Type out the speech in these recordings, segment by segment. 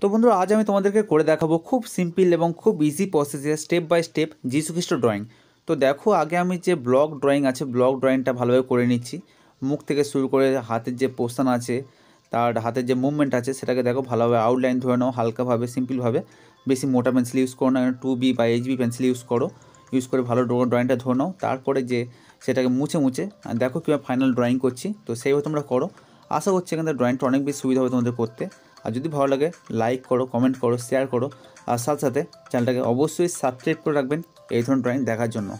তো বন্ধুরা, আজ আমি তোমাদেরকে করে দেখাবো খুব সিম্পল এবং খুব ইজি প্রসেসে স্টেপ বাই স্টেপ যীশুখ্রিস্ট ড্রয়িং তো দেখো, আগে আমি যে ব্লক ড্রয়িং আছে ব্লক ড্রয়িংটা ভালোভাবে করে নিচ্ছি। মুখ থেকে শুরু করে হাতের যে পোস্টান আছে, তার হাতের যে মুভমেন্ট আছে, সেটাকে দেখো ভালোভাবে আউটলাইন ধরে নাও, হালকাভাবে সিম্পলভাবে বেশি মোটা পেন্সিল ইউজ করো না টু বি বা এইচ বি পেন্সিল ইউজ করো। ইউজ করে ভালো ড্রয়িংটা ধরে নাও। তারপরে যে সেটাকে মুছে মুছে দেখো কীভাবে ফাইনাল ড্রয়িং করছি। তো সেইভাবে তোমরা করো। আশা করছি এখানে ড্রয়িংটা অনেক বেশি সুবিধা হবে তোমাদের করতে। আর যদি ভালো লাগে লাইক করো কমেন্ট করো শেয়ার করো, আর সাথে সাথে চ্যানেলটাকে অবশ্যই সাবস্ক্রাইব করে রাখবেন এই ধরনের ড্রয়িং দেখার জন্য।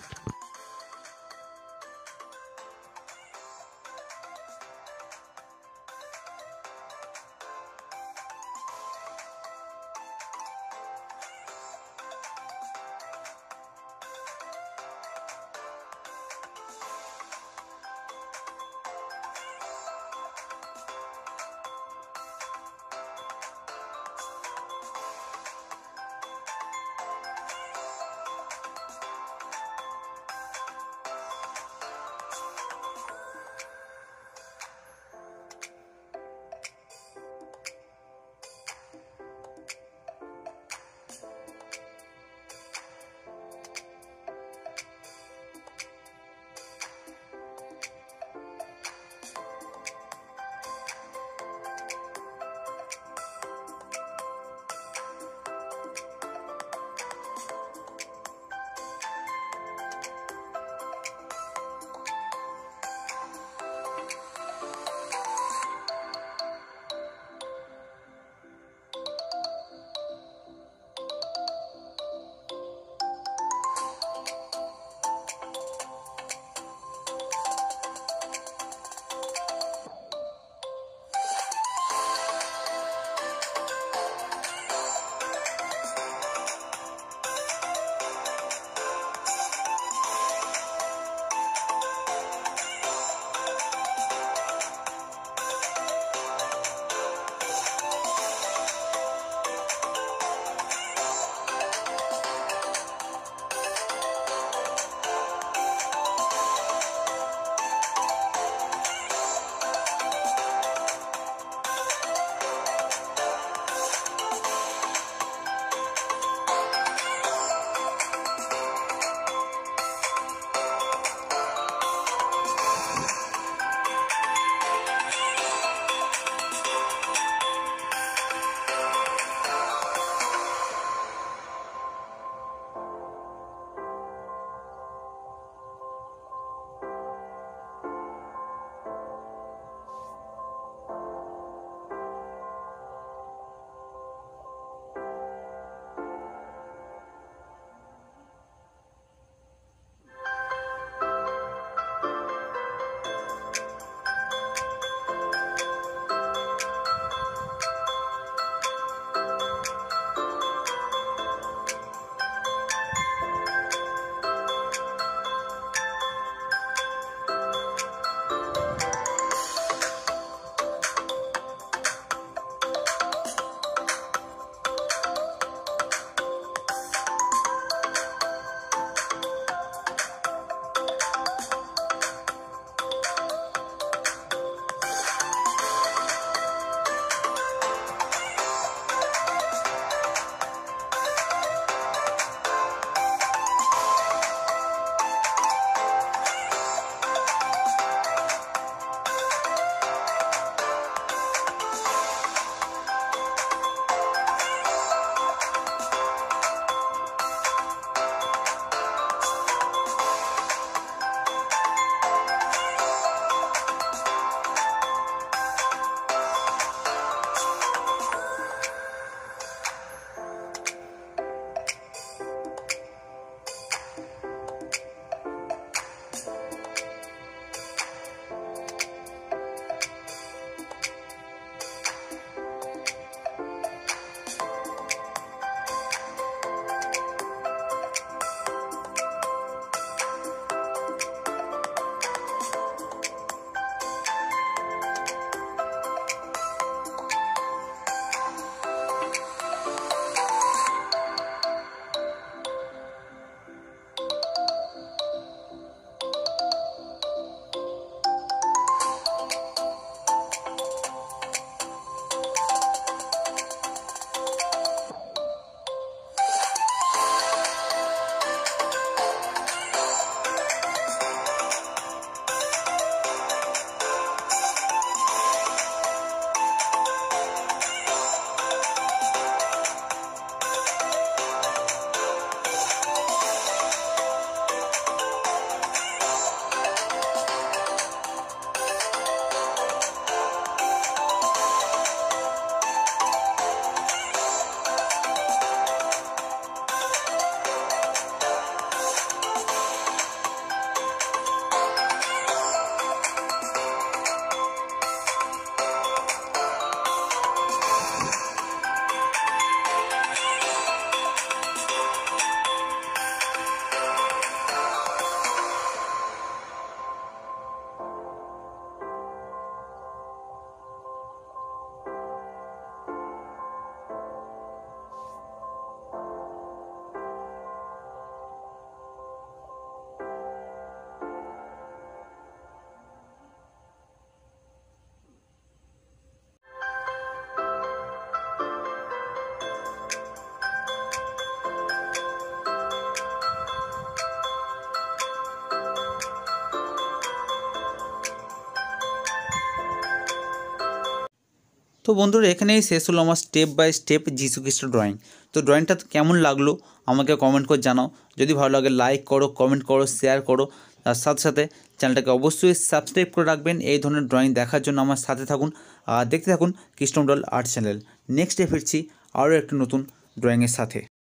তো বন্ধুরা, এখানেই শেষ হলো আমার স্টেপ বাই স্টেপ যিশু খ্রিস্ট ড্রয়িং তো ড্রয়িংটা কেমন লাগল আমাকে কমেন্ট করে জানাও। যদি ভালো লাগে লাইক করো কমেন্ট করো শেয়ার করো। তার সাথে সাথে চ্যানেলটাকে অবশ্যই সাবস্ক্রাইব করে রাখবেন। এই ধরনের ড্রয়িং দেখার জন্য আমার সাথে থাকুন। আর দেখতে থাকুন Krishnamondal art channel next day ফিরছি আরও একটি নতুন ড্রয়িংয়ের সাথে।